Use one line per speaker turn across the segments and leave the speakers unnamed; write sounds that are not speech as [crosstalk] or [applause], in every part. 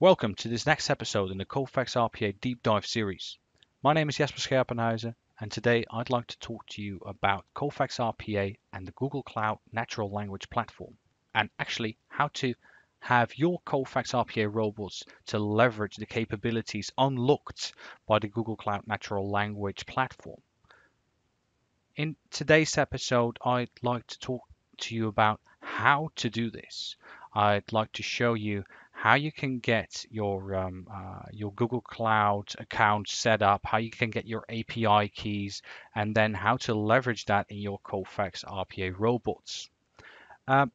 Welcome to this next episode in the Kofax RPA Deep Dive series. My name is Jesper Scherpenhuizen, and today I'd like to talk to you about Kofax RPA and the Google Cloud Natural Language Platform, and actually how to have your Kofax RPA robots to leverage the capabilities unlocked by the Google Cloud Natural Language Platform. In today's episode, I'd like to talk to you about how to do this. I'd like to show you how you can get your um, uh, your Google Cloud account set up, how you can get your API keys, and then how to leverage that in your Kofax RPA robots. Uh,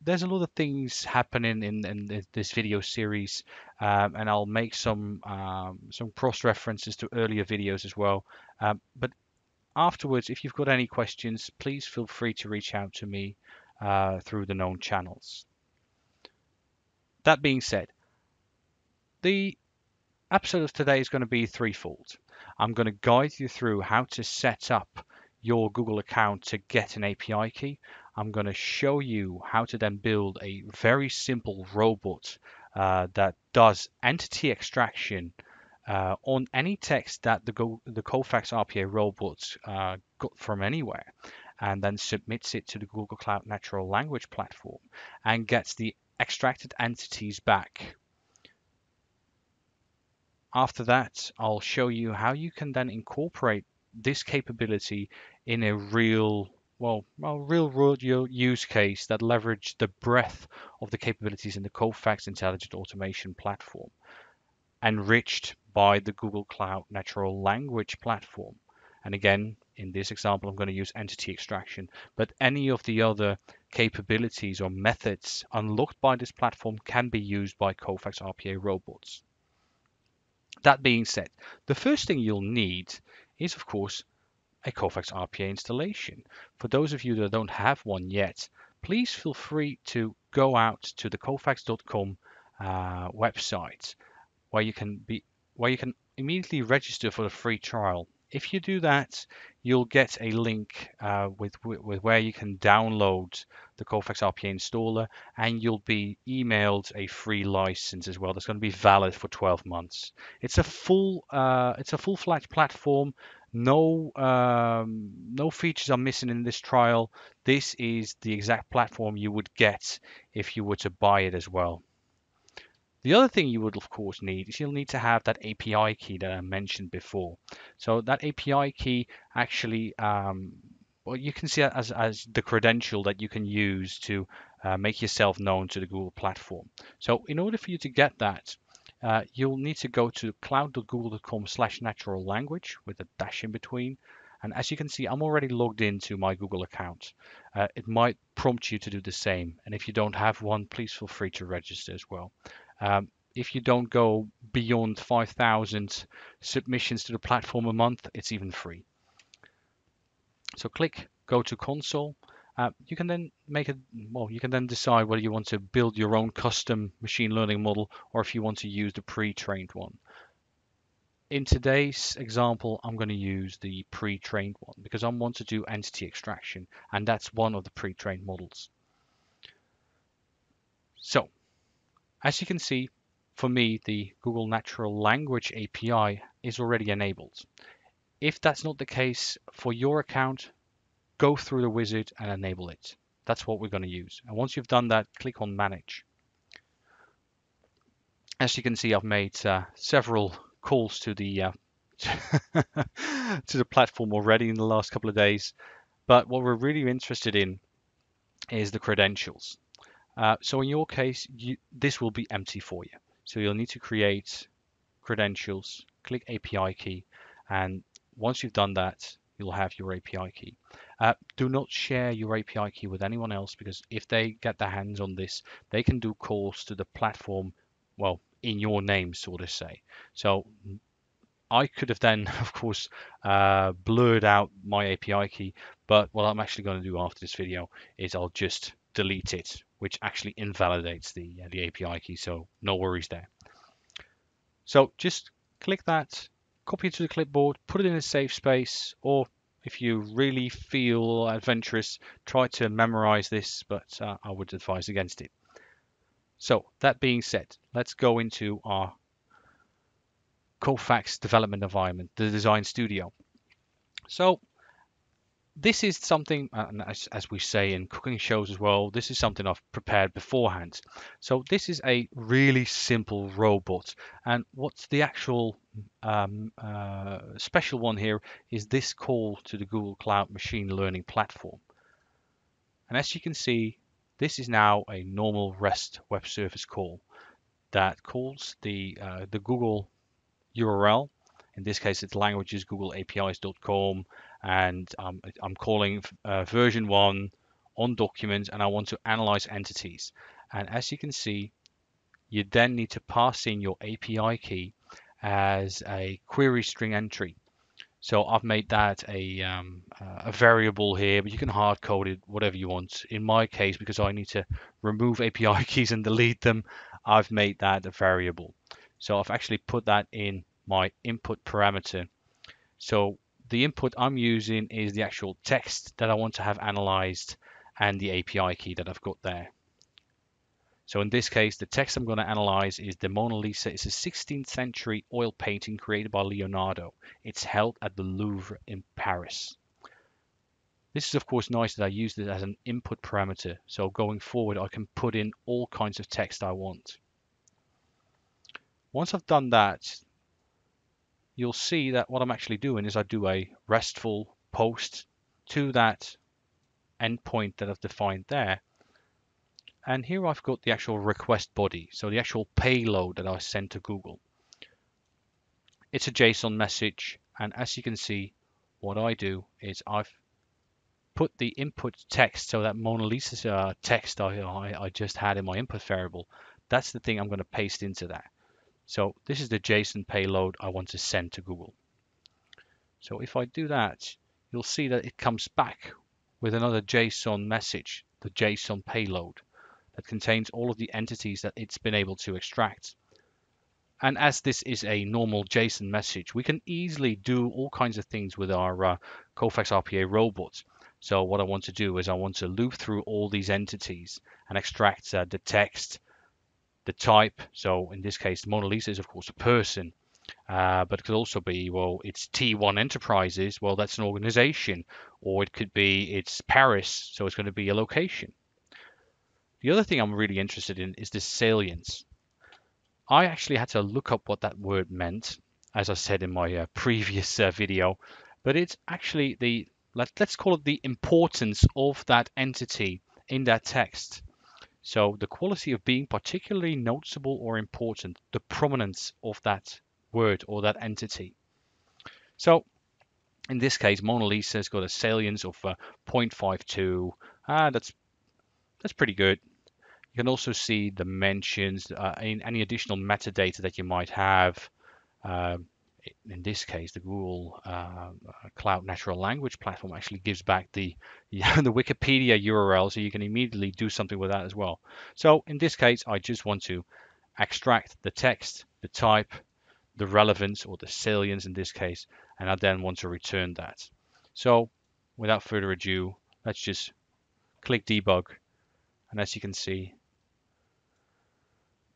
there's a lot of things happening in, in this video series, um, and I'll make some um, some cross references to earlier videos as well. Um, but afterwards, if you've got any questions, please feel free to reach out to me uh, through the known channels. That being said, the episode of today is going to be threefold. I'm going to guide you through how to set up your Google account to get an API key. I'm going to show you how to then build a very simple robot uh, that does entity extraction uh, on any text that the, Go the Kofax RPA robot uh, got from anywhere and then submits it to the Google Cloud Natural Language Platform and gets the extracted entities back. After that, I'll show you how you can then incorporate this capability in a real well, well, real world use case that leverage the breadth of the capabilities in the Kofax Intelligent Automation platform, enriched by the Google Cloud Natural Language platform. And again, in this example, I'm going to use entity extraction, but any of the other capabilities or methods unlocked by this platform can be used by Kofax RPA robots. That being said, the first thing you'll need is, of course, a Kofax RPA installation. For those of you that don't have one yet, please feel free to go out to the kofax.com uh, website where you can be where you can immediately register for the free trial if you do that, you'll get a link uh, with, with where you can download the Kofax RPA installer, and you'll be emailed a free license as well. That's going to be valid for 12 months. It's a full uh, it's a full-fledged platform. No um, no features are missing in this trial. This is the exact platform you would get if you were to buy it as well. The other thing you would of course need is you'll need to have that API key that I mentioned before. So that API key actually, um, well, you can see it as, as the credential that you can use to uh, make yourself known to the Google platform. So in order for you to get that, uh, you'll need to go to cloud.google.com slash natural language with a dash in between. And as you can see, I'm already logged into my Google account. Uh, it might prompt you to do the same. And if you don't have one, please feel free to register as well. Um, if you don't go beyond 5,000 submissions to the platform a month, it's even free. So click go to console. Uh, you can then make it, well, you can then decide whether you want to build your own custom machine learning model or if you want to use the pre-trained one. In today's example, I'm going to use the pre-trained one because I want to do entity extraction and that's one of the pre-trained models. So as you can see, for me, the Google Natural Language API is already enabled. If that's not the case for your account, go through the wizard and enable it. That's what we're going to use. And once you've done that, click on Manage. As you can see, I've made uh, several calls to the uh, [laughs] to the platform already in the last couple of days. But what we're really interested in is the credentials. Uh, so in your case, you, this will be empty for you. So you'll need to create credentials, click API key, and once you've done that, you'll have your API key. Uh, do not share your API key with anyone else because if they get their hands on this, they can do calls to the platform, well, in your name, so to say. So I could have then, [laughs] of course, uh, blurred out my API key, but what I'm actually going to do after this video is I'll just delete it which actually invalidates the, uh, the API key. So no worries there. So just click that, copy it to the clipboard, put it in a safe space, or if you really feel adventurous, try to memorize this, but uh, I would advise against it. So that being said, let's go into our Kofax development environment, the design studio. So this is something, as, as, we say in cooking shows as well, this is something I've prepared beforehand. So this is a really simple robot. And what's the actual um, uh, special one here is this call to the Google Cloud Machine Learning Platform. And as you can see, this is now a normal REST web service call that calls the, uh, the Google URL. In this case, it's languages googleapis.com and um, I'm calling uh, version one on documents and I want to analyze entities. And as you can see, you then need to pass in your API key as a query string entry. So I've made that a, um, a variable here, but you can hard code it whatever you want. In my case, because I need to remove API [laughs] keys and delete them, I've made that a variable. So I've actually put that in my input parameter. So the input I'm using is the actual text that I want to have analyzed and the API key that I've got there. So in this case, the text I'm going to analyze is the Mona Lisa. It's a 16th century oil painting created by Leonardo. It's held at the Louvre in Paris. This is of course nice that I use this as an input parameter. So going forward, I can put in all kinds of text I want. Once I've done that, you'll see that what I'm actually doing is I do a RESTful post to that endpoint that I've defined there. And here I've got the actual request body, so the actual payload that I sent to Google. It's a JSON message, and as you can see, what I do is I've put the input text, so that Mona Lisa uh, text I, I, I just had in my input variable, that's the thing I'm going to paste into that. So this is the JSON payload I want to send to Google. So if I do that, you'll see that it comes back with another JSON message, the JSON payload, that contains all of the entities that it's been able to extract. And as this is a normal JSON message, we can easily do all kinds of things with our uh, RPA robots. So what I want to do is I want to loop through all these entities and extract uh, the text, the type. So in this case, Mona Lisa is of course a person, uh, but it could also be, well, it's T1 Enterprises. Well, that's an organization, or it could be it's Paris, so it's going to be a location. The other thing I'm really interested in is the salience. I actually had to look up what that word meant, as I said in my uh, previous uh, video, but it's actually the let, let's call it the importance of that entity in that text. So the quality of being particularly noticeable or important, the prominence of that word or that entity. So in this case, Mona Lisa has got a salience of uh, 0.52. Ah, that's that's pretty good. You can also see the mentions, uh, in any additional metadata that you might have. Um, in this case, the Google uh, Cloud Natural Language Platform actually gives back the [laughs] the Wikipedia URL, so you can immediately do something with that as well. So in this case, I just want to extract the text, the type, the relevance or the salience in this case, and I then want to return that. So without further ado, let's just click debug, and as you can see,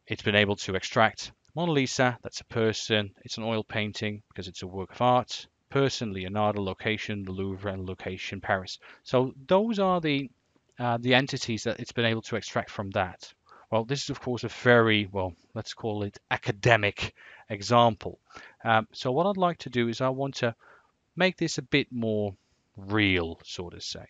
it's been able to extract Mona Lisa, that's a person. It's an oil painting because it's a work of art. Person, Leonardo, location, the Louvre, and location, Paris. So those are the uh, the entities that it's been able to extract from that. Well, this is of course a very, well, let's call it academic example. Um, so what I'd like to do is I want to make this a bit more real, so to say.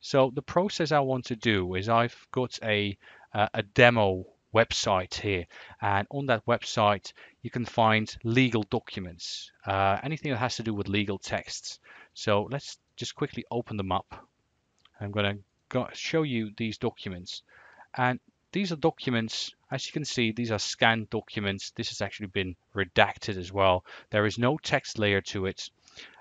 So the process I want to do is I've got a, uh, a demo website here. And on that website, you can find legal documents, uh, anything that has to do with legal texts. So let's just quickly open them up. I'm going to show you these documents. And these are documents, as you can see, these are scanned documents. This has actually been redacted as well. There is no text layer to it.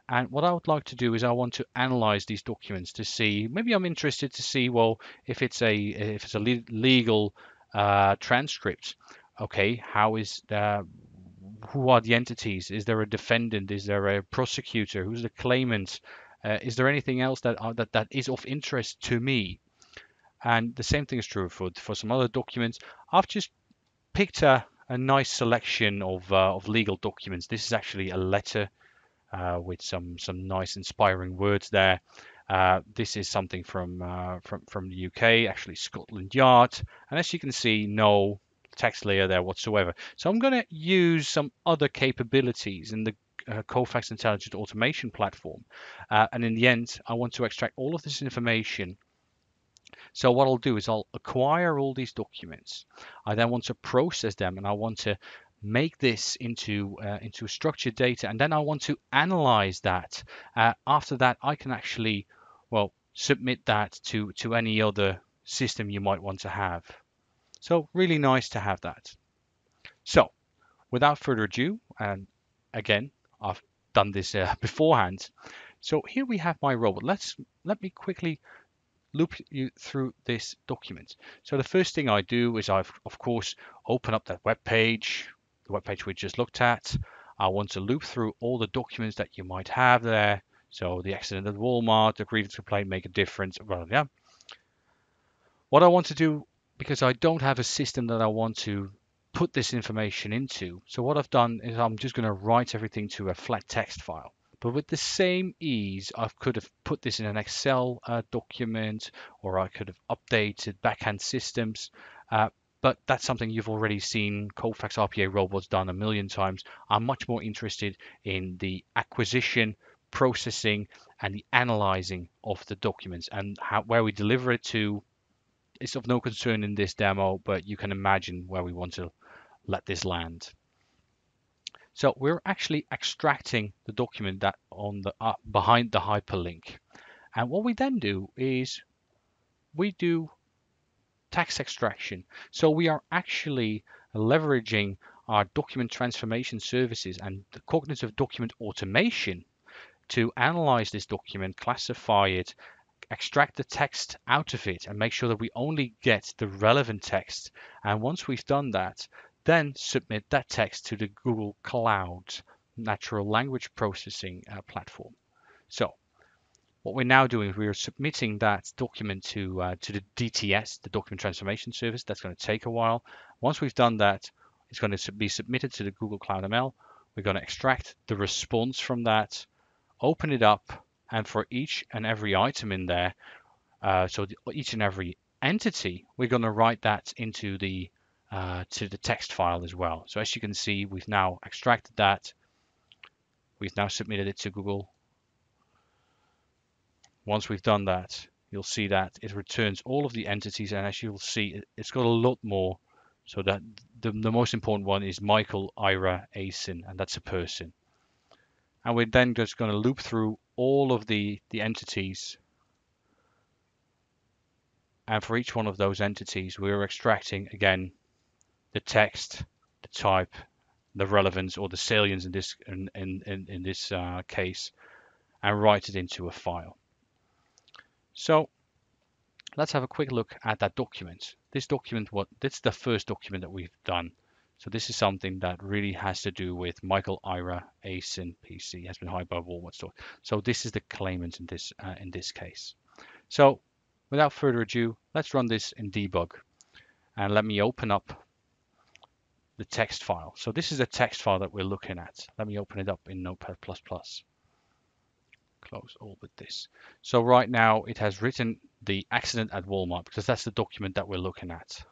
And what I would like to do is I want to analyze these documents to see, maybe I'm interested to see, well, if it's a if it's a legal uh, transcript. Okay, how is the who are the entities? Is there a defendant? Is there a prosecutor? Who's the claimant? Uh, is there anything else that, uh, that that is of interest to me? And the same thing is true for, for some other documents. I've just picked a, a nice selection of, uh, of legal documents. This is actually a letter uh, with some, some nice inspiring words there. Uh, this is something from, uh, from, from the UK, actually Scotland Yard. And as you can see, no text layer there whatsoever. So I'm going to use some other capabilities in the uh, Kofax Intelligent Automation platform. Uh, and in the end, I want to extract all of this information. So what I'll do is I'll acquire all these documents. I then want to process them and I want to make this into uh, into structured data and then I want to analyze that. Uh, after that, I can actually, well, submit that to, to any other system you might want to have. So really nice to have that. So without further ado, and again, I've done this uh, [laughs] beforehand. So here we have my robot. Let's let me quickly loop you through this document. So the first thing I do is I've of course, open up that web page, the web page we just looked at. I want to loop through all the documents that you might have there. So the accident at Walmart, the grievance complaint, make a difference. Well, yeah. What I want to do because I don't have a system that I want to put this information into. So what I've done is I'm just going to write everything to a flat text file. But with the same ease, I could have put this in an Excel uh, document or I could have updated backend systems. Uh, but that's something you've already seen Kofax RPA robots done a million times. I'm much more interested in the acquisition, processing, and the analyzing of the documents and how, where we deliver it to it's of no concern in this demo, but you can imagine where we want to let this land. So we're actually extracting the document that on the uh, behind the hyperlink. And what we then do is we do text extraction. So we are actually leveraging our document transformation services and the cognitive document automation to analyze this document, classify it, extract the text out of it and make sure that we only get the relevant text. And once we've done that, then submit that text to the Google Cloud natural language processing uh, platform. So what we're now doing is we're submitting that document to uh, to the DTS, the document transformation service. That's going to take a while. Once we've done that, it's going to be submitted to the Google Cloud ML. We're going to extract the response from that, open it up, and for each and every item in there, uh, so the, each and every entity, we're going to write that into the uh, to the text file as well. So as you can see, we've now extracted that. We've now submitted it to Google. Once we've done that, you'll see that it returns all of the entities. And as you'll see, it's got a lot more. So that the, the most important one is Michael Ira Asen, and that's a person. And we're then just going to loop through all of the, the entities. And for each one of those entities, we're extracting, again, the text, the type, the relevance or the salience in this in, in, in this uh, case, and write it into a file. So let's have a quick look at that document. This document, what this is the first document that we've done. So this is something that really has to do with Michael Ira Asen PC has been hired by Walmart store. So this is the claimant in this uh, in this case. So without further ado, let's run this in debug and let me open up the text file. So this is a text file that we're looking at. Let me open it up in Notepad++. Close all but this. So right now it has written the accident at Walmart because that's the document that we're looking at.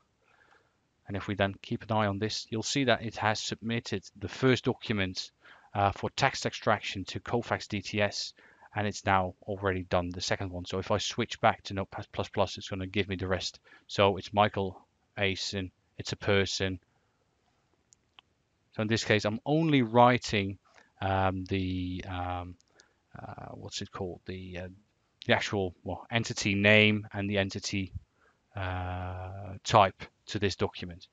And if we then keep an eye on this, you'll see that it has submitted the first document uh, for text extraction to Kofax DTS, and it's now already done the second one. So if I switch back to Notepad++, it's going to give me the rest. So it's Michael Asen, it's a person. So in this case, I'm only writing um, the, um, uh, what's it called, the, uh, the actual well, entity name and the entity uh, type to this document.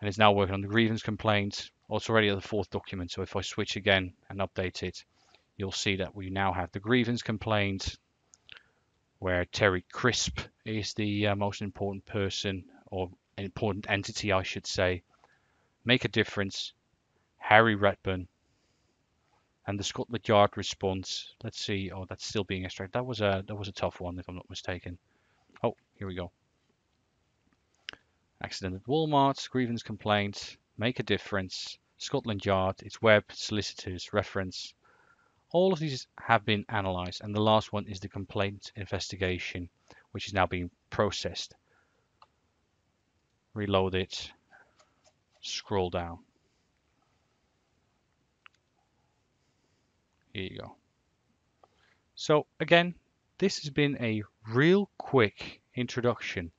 And it's now working on the grievance complaint. Oh, it's already the fourth document. So if I switch again and update it, you'll see that we now have the grievance complaint where Terry Crisp is the uh, most important person or important entity, I should say. Make a difference. Harry Redburn and the Scotland Yard response. Let's see. Oh, that's still being extracted. That was a that was a tough one, if I'm not mistaken. Oh, Here we go. Accident at Walmart, grievance complaint, make a difference, Scotland Yard, its web, solicitors, reference. All of these have been analyzed, and the last one is the complaint investigation, which is now being processed. Reload it, scroll down. Here you go. So again, this has been a real quick introduction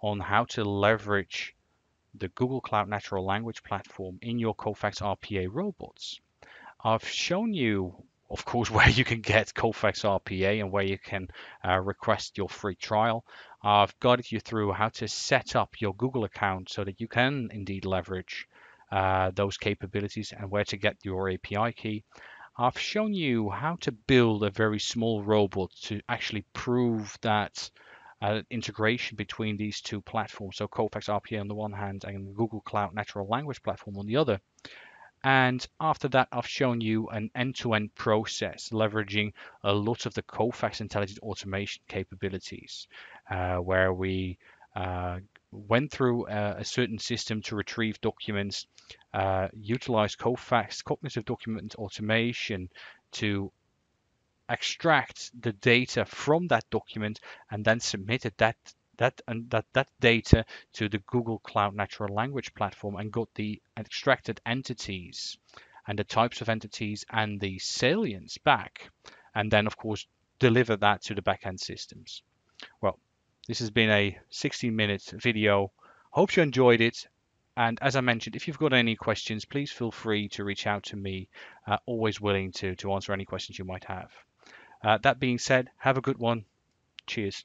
on how to leverage the Google Cloud Natural Language Platform in your Kofax RPA robots. I've shown you, of course, [laughs] where you can get Kofax RPA and where you can uh, request your free trial. I've guided you through how to set up your Google account so that you can indeed leverage uh, those capabilities and where to get your API key. I've shown you how to build a very small robot to actually prove that uh, integration between these two platforms. So Kofax RPA on the one hand and Google Cloud Natural Language Platform on the other. And after that, I've shown you an end-to-end process leveraging a lot of the Kofax intelligent automation capabilities, uh, where we uh, went through a, a, certain system to retrieve documents, uh, utilize Kofax cognitive document automation to extract the data from that document and then submitted that that and that that data to the Google Cloud Natural Language Platform and got the extracted entities and the types of entities and the salience back, and then of course deliver that to the backend systems. Well, this has been a 16 minute video. Hope you enjoyed it. And as I mentioned, if you've got any questions, please feel free to reach out to me. Uh, always willing to, to answer any questions you might have. Uh, that being said, have a good one. Cheers.